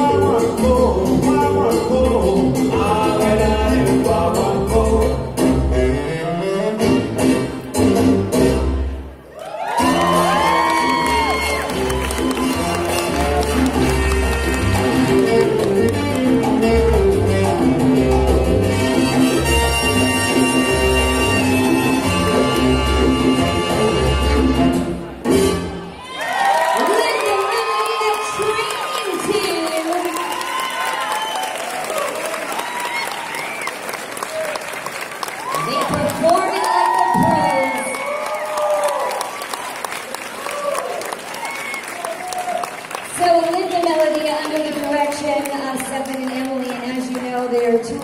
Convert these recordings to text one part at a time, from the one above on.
Linda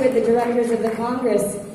of the directors of the Congress